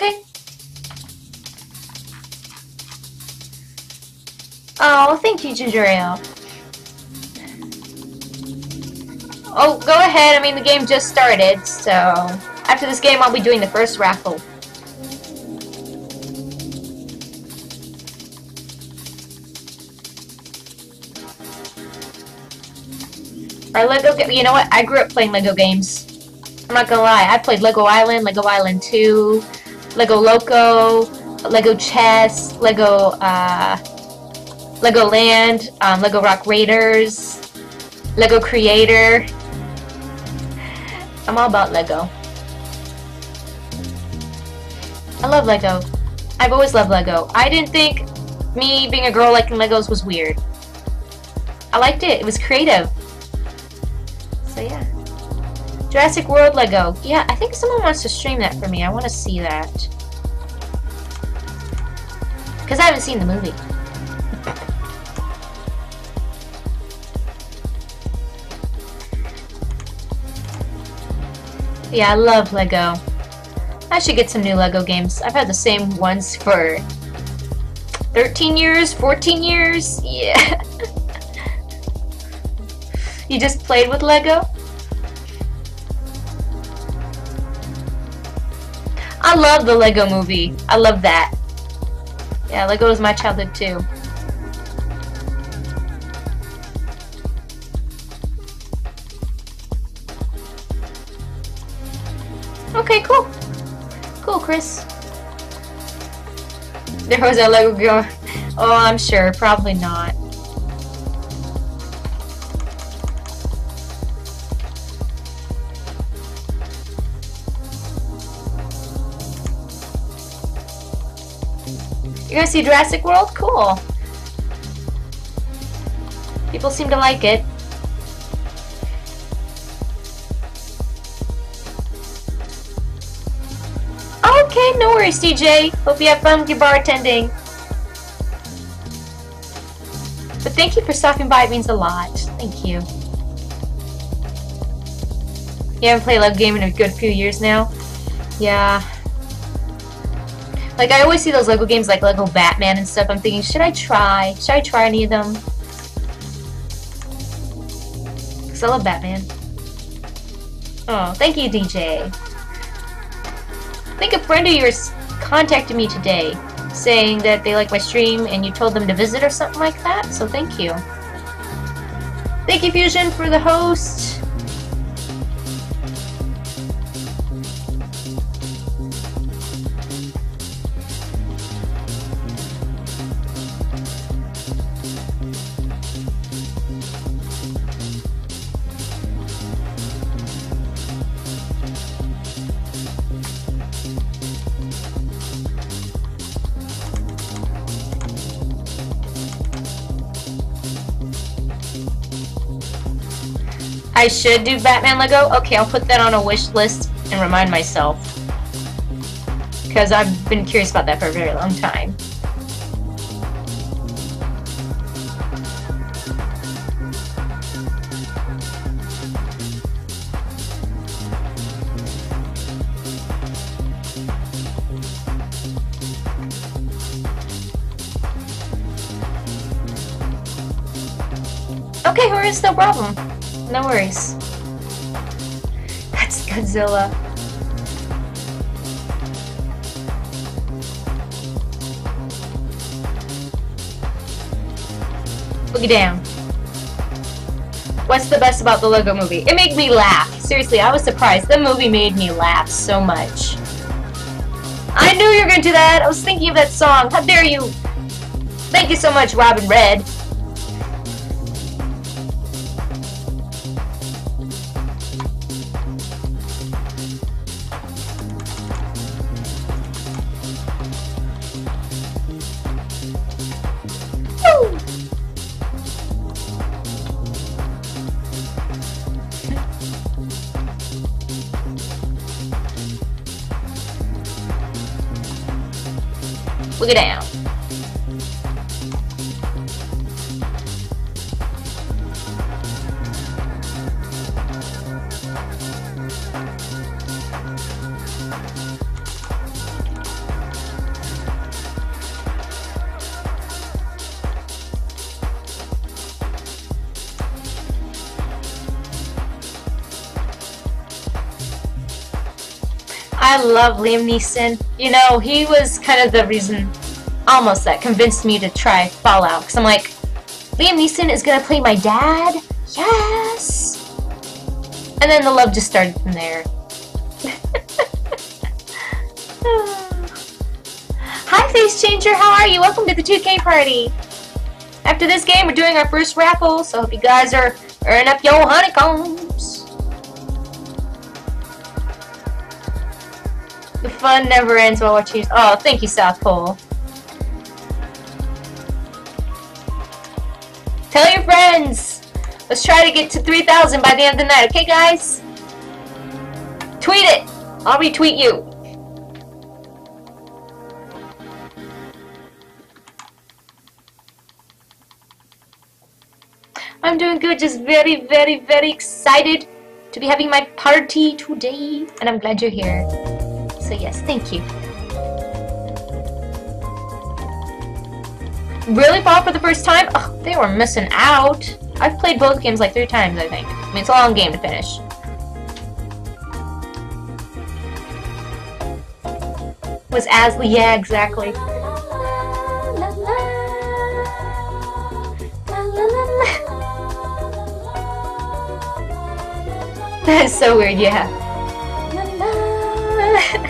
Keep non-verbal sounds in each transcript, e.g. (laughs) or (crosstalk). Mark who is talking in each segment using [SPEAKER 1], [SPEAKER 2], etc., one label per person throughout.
[SPEAKER 1] Okay. Oh, thank you, Ginger Ale. Oh, go ahead. I mean, the game just started, so... After this game, I'll be doing the first raffle. Our Lego You know what? I grew up playing Lego games. I'm not gonna lie. I played Lego Island, Lego Island 2, Lego Loco, Lego Chess, Lego, uh... Lego Land, um, Lego Rock Raiders, Lego Creator. I'm all about Lego. I love Lego. I've always loved Lego. I didn't think me being a girl liking Legos was weird. I liked it. It was creative. So yeah. Jurassic World Lego. Yeah, I think someone wants to stream that for me. I want to see that. Because I haven't seen the movie. Yeah, I love Lego. I should get some new Lego games. I've had the same ones for 13 years, 14 years. (laughs) Yeah. (laughs) you just played with Lego? I love the Lego movie. I love that. Yeah, Lego was my childhood too. Okay, cool. Cool, Chris. There was a Lego girl. Oh, I'm sure. Probably not. Gonna see Jurassic World? Cool. People seem to like it. Okay, no worries, DJ. Hope you have fun with your bartending. But thank you for stopping by. It means a lot. Thank you. You haven't played Lego game in a good few years now? Yeah. Like, I always see those Lego games like Lego Batman and stuff. I'm thinking, should I try? Should I try any of them? Because I love Batman. Oh, thank you, DJ. I think a friend of yours contacted me today saying that they like my stream and you told them to visit or something like that, so thank you. Thank you, Fusion, for the host. I should do Batman Lego? Okay, I'll put that on a wish list and remind myself. Because I've been curious about that for a very long time. Okay, Horace, no problem. No worries. That's Godzilla. Look down. What's the best about the Lego movie? It made me laugh. Seriously, I was surprised. The movie made me laugh so much. I knew you were going to do that. I was thinking of that song. How dare you? Thank you so much, Robin Red. I love Liam Neeson. You know, he was kind of the reason, almost that convinced me to try Fallout. Because I'm like, Liam Neeson is gonna play my dad? Yes! And then the love just started from there. (laughs) Hi, Face Changer, how are you? Welcome to the 2K party. After this game, we're doing our first raffle, so hope you guys are earning up your honeycombs. Fun never ends while watching. Oh, thank you, South Pole. Tell your friends. Let's try to get to 3,000 by the end of the night, okay, guys? Tweet it. I'll retweet you. I'm doing good, just very, very, very excited to be having my party today, and I'm glad you're here. So yes, thank you. Really bought for the first time? Oh, they were missing out. I've played both games like three times, I think. I mean, it's a long game to finish. Was Asley? Yeah, exactly. (laughs) That is so weird, yeah. (laughs)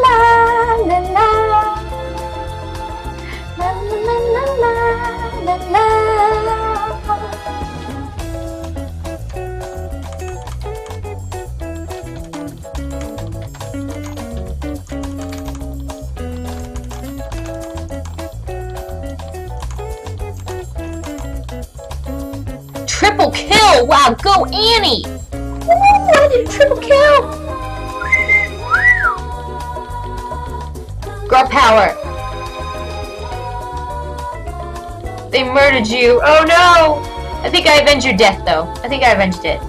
[SPEAKER 1] la. Triple kill! Wow, go Annie! Woo, I did a triple kill! Girl power! They murdered you! Oh no! I think I avenged your death though. I think I avenged it.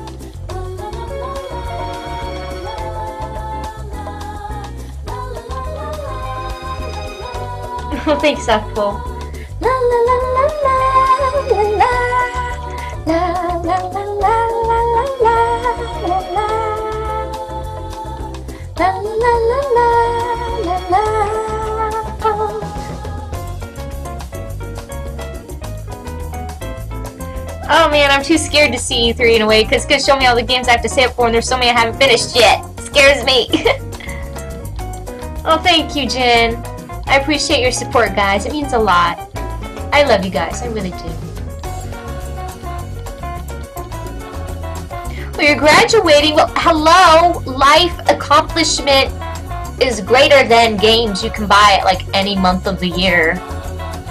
[SPEAKER 1] Oh, (laughs) thanks, South La la la la la Oh man, I'm too scared to see E3 in a way, because it's show me all the games I have to save for, and there's so many I haven't finished yet. It scares me. (laughs) oh, thank you, Jen. I appreciate your support, guys. It means a lot. I love you guys. I really do. Well, you're graduating. Well, hello. Life accomplishment is greater than games you can buy at like any month of the year.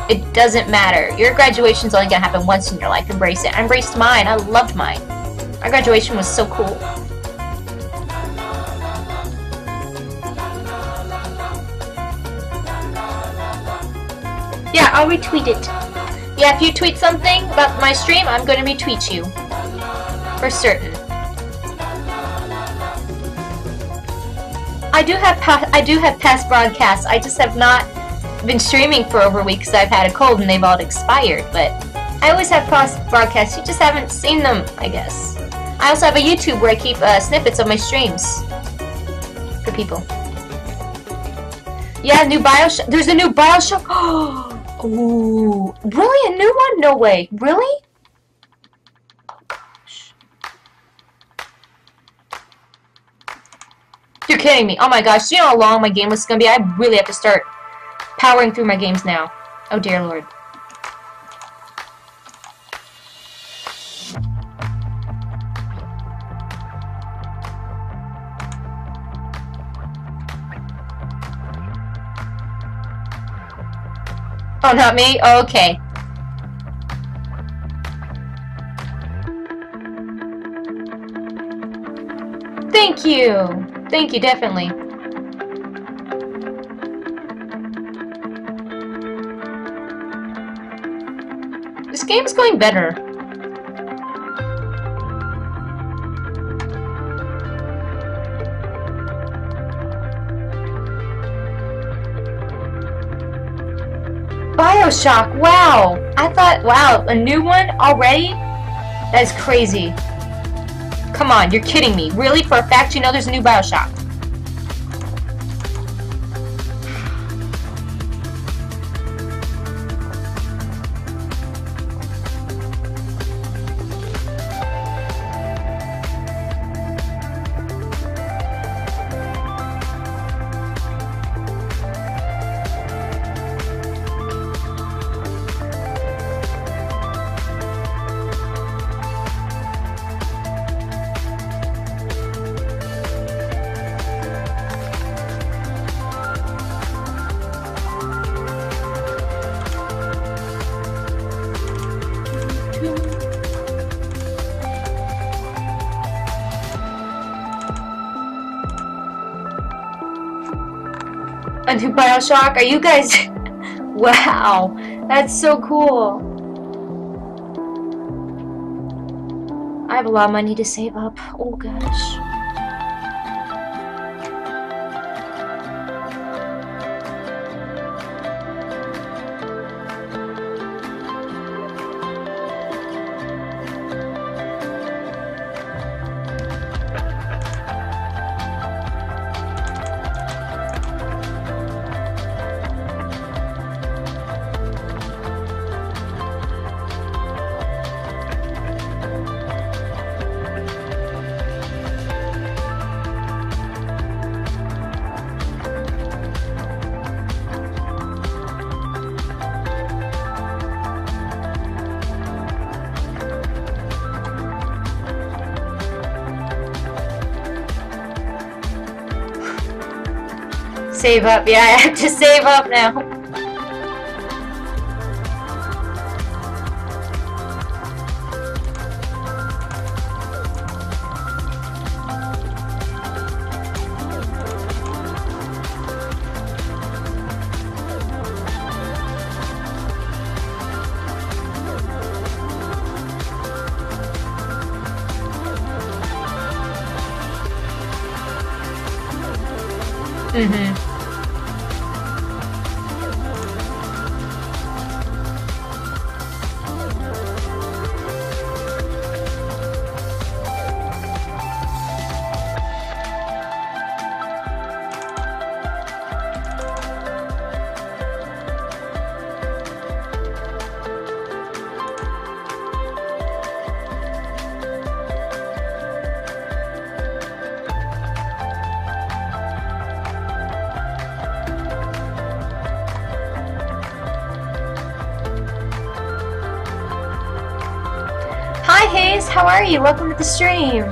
[SPEAKER 1] It doesn't matter. Your graduation's only gonna happen once in your life. Embrace it. I embraced mine. I loved mine. My graduation was so cool. Yeah, I'll retweet it. Yeah, if you tweet something about my stream, I'm going to retweet you. For certain. I do have I do have past broadcasts. I just have not been streaming for over a week because I've had a cold and they've all expired. But I always have past broadcasts. You just haven't seen them, I guess. I also have a YouTube where I keep uh, snippets of my streams for people. Yeah, new Bioshock. There's a new Bioshock. (gasps) Ooh, really? A new one? No way. Really? Oh gosh. You're kidding me. Oh my gosh. Do you know how long my game list is gonna be? I really have to start powering through my games now. Oh dear lord. Oh, not me? Okay. Thank you! Thank you, definitely. This game's going better. Bioshock, wow! I thought, wow, a new one already? That is crazy. Come on, you're kidding me. Really? For a fact you know there's a new Bioshock? A new Bioshock? Are you guys... (laughs) wow, that's so cool. I have a lot of money to save up. Oh gosh. Save up. Yeah, (laughs) I have to save up now. Mm-hmm. Hayes, how are you? Welcome to the stream.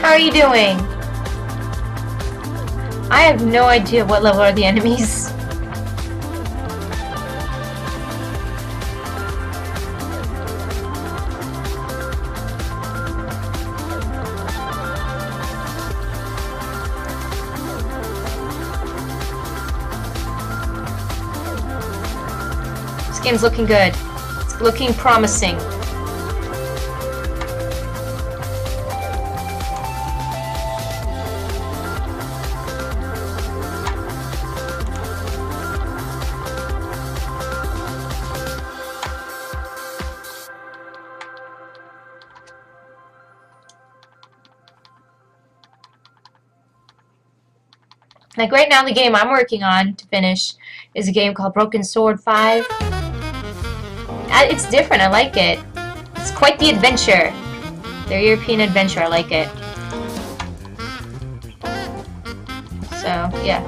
[SPEAKER 1] How are you doing? I have no idea what level are the enemies. This game's looking good. It's looking promising. Like right now, the game I'm working on to finish is a game called Broken Sword 5. Uh, It's different, I like it. It's quite the adventure. Their European adventure, I like it. So, yeah.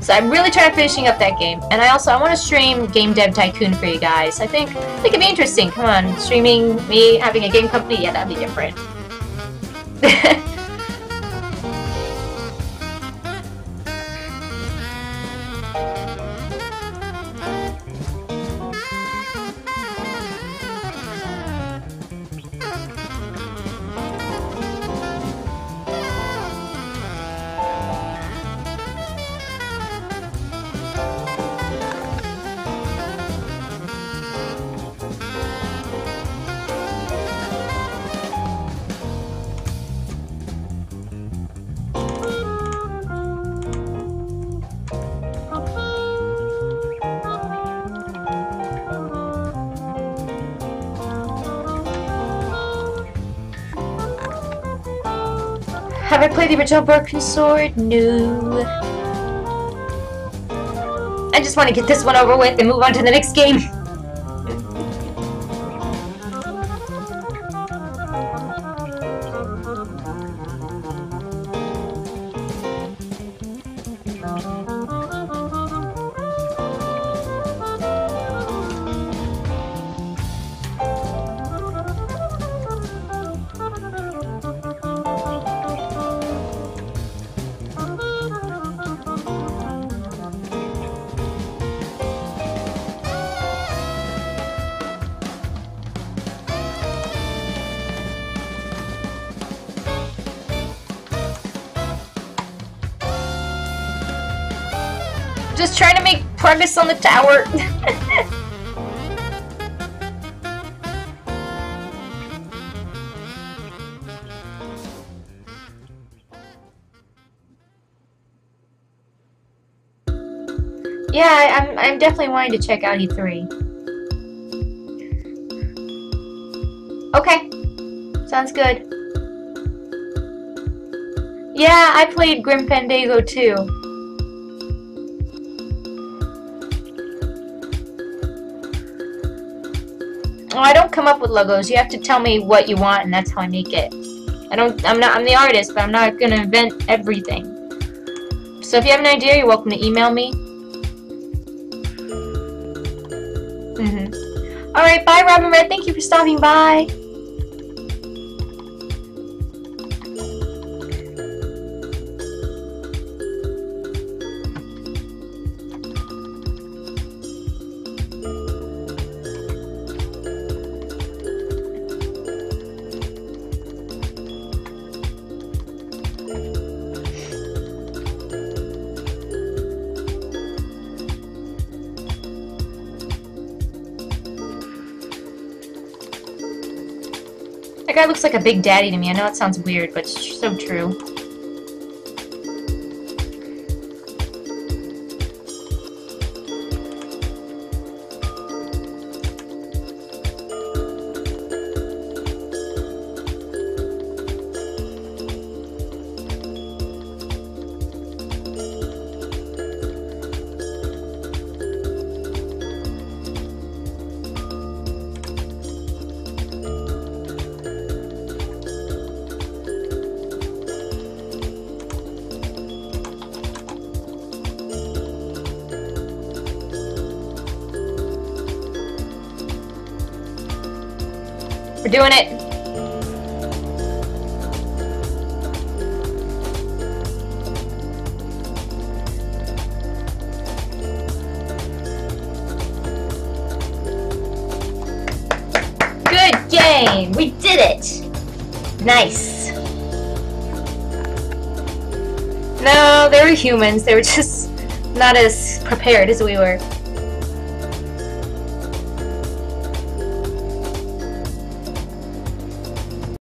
[SPEAKER 1] So I'm really trying to finishing up that game, and I also I want to stream Game Dev Tycoon for you guys. I think I think it'd be interesting. Come on, streaming me having a game company, yeah, that'd be different. ハハハ。Have I played the original Broken Sword? No. I just want to get this one over with and move on to the next game. (laughs) Just trying to make progress on the tower. (laughs) yeah, I'm, I'm definitely wanting to check out E3. Okay. Sounds good. Yeah, I played Grim Fandango too. Come up with logos. You have to tell me what you want, and that's how I make it. I don't. I'm not. I'm the artist, but I'm not gonna invent everything. So if you have an idea, you're welcome to email me. Mhm. All right. Bye, Robin Red. Thank you for stopping by. Like a big daddy to me. I know it sounds weird, but it's so true. We're doing it. Good game. We did it. Nice. No, they were humans. They were just not as prepared as we were.